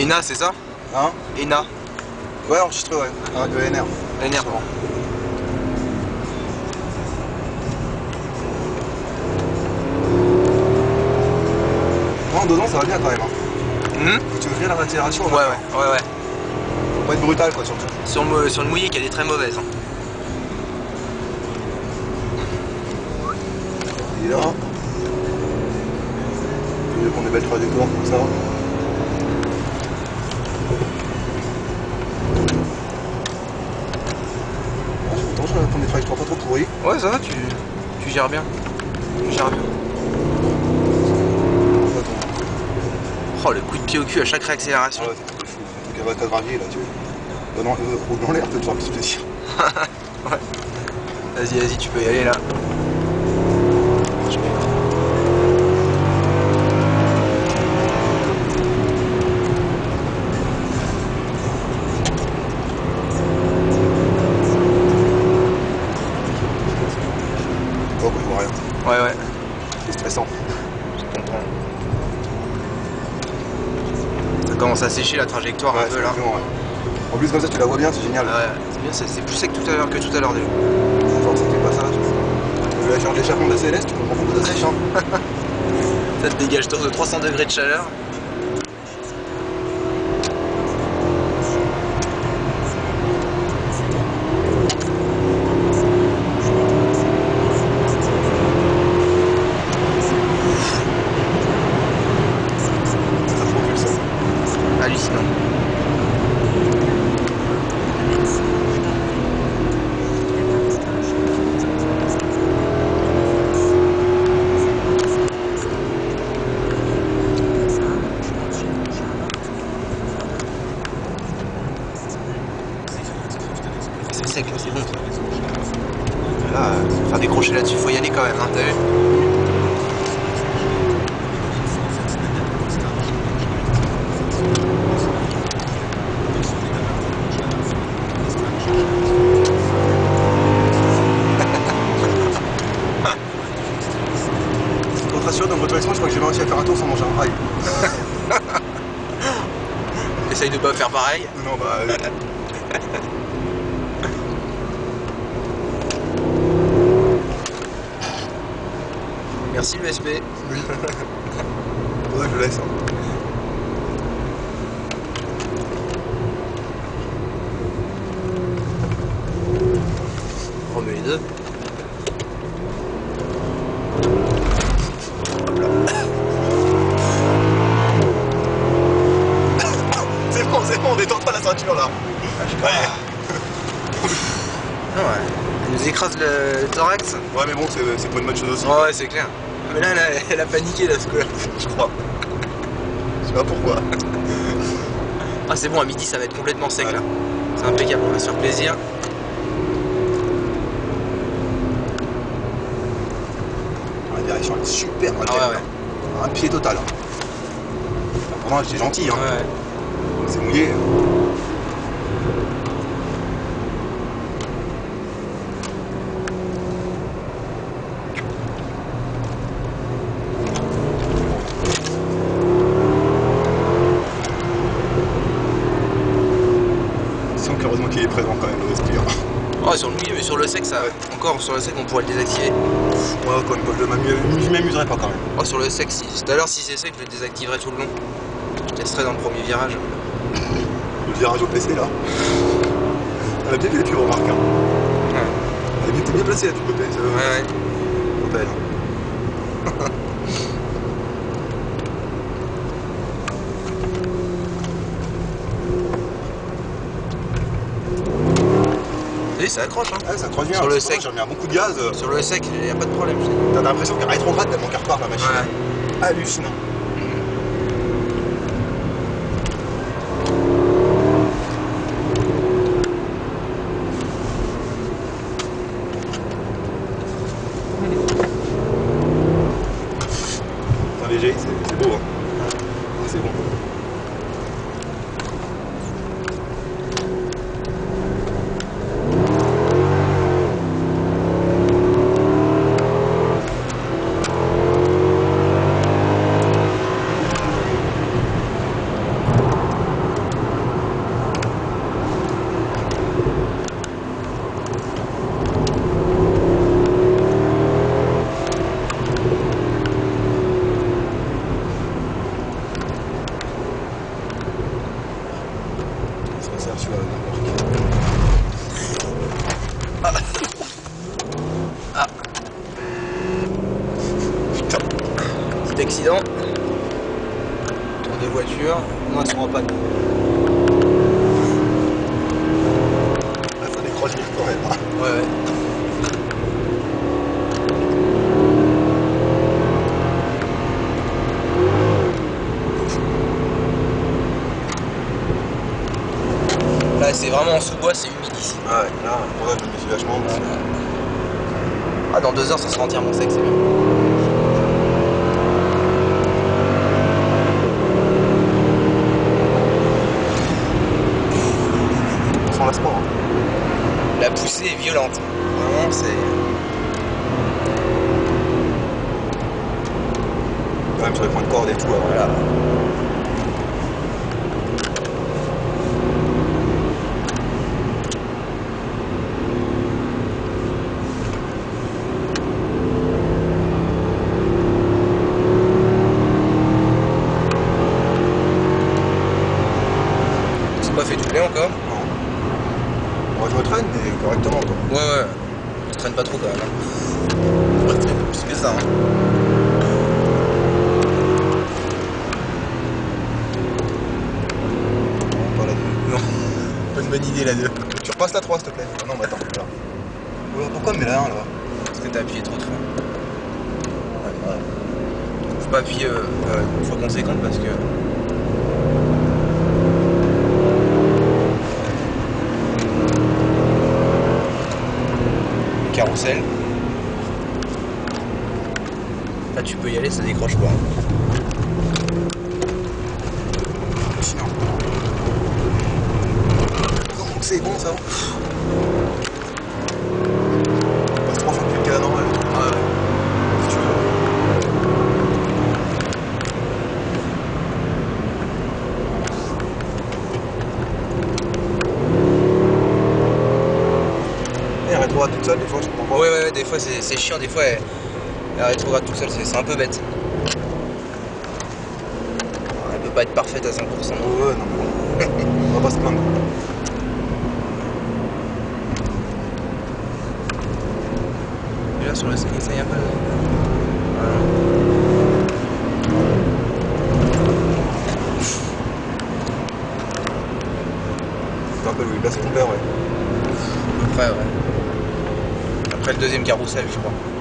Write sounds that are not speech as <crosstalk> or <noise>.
ENA, c'est ça Hein ENA. Ouais, enregistré, ouais. Ah, ENR. ENR. Non, dedans, ça va bien quand même. Hein. Hum Tu veux bien la réaccélération ouais, ouais, ouais, ouais. Faut pas être brutal, quoi, surtout. Sur le, sur le mouillé, qu'elle est très mauvaise. hein. Il est là. Il veut prendre des belles trajectoires comme ça. Ah, je fais attention à prendre des pourries. Ouais, ça va, tu, tu gères bien. Tu gères bien. Attends. Oh, le coup de pied au cul à chaque réaccélération. Ouais, c'est fou. Gravier là, tu vois. Roule dans l'air, peut-être faire plus plaisir. Vas-y, vas-y, tu peux y aller là. Ça commence à sécher la trajectoire Ouais, un peu là. ouais. En plus, comme ça, tu la vois bien, c'est génial. C'est bien, c'est plus sec tout à l'heure que tout à l'heure déjà. Genre, c'était pas ça. Tu veux changer l'échappement de la CLS, tu comprends beaucoup de sèche, hein. <laughs> Ça te dégage de 300 degrés de chaleur. Ça propulse. Hallucinant. C'est là, c'est bon. Là, faire décrocher là-dessus, faut y aller quand même, hein, t'as vu dans votre direction, je crois que j'ai réussi à faire un tour sans manger un rail. <laughs> Essaye de pas faire pareil? Non, bah. euh, Merci l'USP. que <laughs> je laisse. hein. Remets les deux. <laughs> C'est bon, c'est bon, on détend pas la ceinture là. Ouais. <laughs> Ah ouais. Elle nous écrase le, thorax. Ouais, mais bon, c'est c'est pas une bonne chose aussi. Ouais, ouais, c'est clair. Mais là, elle a, <laughs> elle a paniqué là, ce coup-là. Je crois. Je sais pas pourquoi. Ah, c'est bon, à midi, ça va être complètement sec Ouais. là. C'est impeccable, on va se faire plaisir. La direction est super Ah ouais, ouais. Un pied total. hein. Pourtant, j'étais gentil, hein. Ouais. C'est mouillé. Disons qu'heureusement qu'il est présent quand même, le respire. Oh, sur le mouillé, mais sur le sec, ça. Encore sur le sec, on pourrait le désactiver. Moi, quand même, je m'amuse- je m'amuserais pas quand même. Oh, sur le sec, si. Tout à l'heure, si c'est sec, je le désactiverai tout le long. Je testerai dans le premier virage. <laughs> Le virage au PC là. Elle a bien fait les tuyaux, remarque. Hein. Ouais. Elle est bien, t'es bien placée là, ça- Ouais, ouais. Opel. <laughs> Savez, ça accroche, hein. Ouais, ça bien. Sur le sec. J'ai remis beaucoup de gaz. Sur le sec, il n'y a pas de problème. T'as l'impression qu'elle rétrograde tellement qu'elle repart la machine. Ouais. Hallucinant. C'est beau. Hein. C'est bon. Accident. Tour de voiture. Non, elles sont en panne. Là, ça décroche vite quand même. hein. Ouais, ouais. Là, c'est vraiment en sous-bois, c'est humide ici. Ah ouais, là, pour ça, je me méfie vachement. Ah, dans deux heures, ça sera entièrement sec, c'est bien. On s'en lasse pas. hein. La poussée est violente. Vraiment, c'est. Quand même sur les points de corde et tout. Voilà. C'est pas fait doubler encore? Non. Moi, je me traîne, mais correctement. Quoi. Ouais, ouais. Je traîne pas trop quand même. hein. Je traîne plus que ça. hein. Non, pas la. Non. Pas une bonne idée la 2. Tu repasses la 3, s'il te plaît. Ah non, mais attends. Là. Pourquoi mais la 1 là? Parce que t'as appuyé trop de fois. Ouais, ouais. Faut pas appuyer euh, euh, une fois conséquente parce que. Là tu peux y aller, ça décroche pas. Donc c'est bon ça On passe trois fois plus vite qu'à la normale. Ah ouais. Si tu veux. Et elle rétrograde toute seule des fois, je comprends pas. Ouais, ouais, ouais, des fois c'est c'est chiant, des fois elle, elle rétrograde tout seul, c'est c'est un peu bête. Elle peut pas être parfaite à 100%. Ouais, ouais, non. <laughs> On va pas se plaindre. Là sur le ski, ça y a pas de... Voilà. C'est Louis Blas ton père, ouais. Après, ouais. Après le deuxième carrousel, je crois.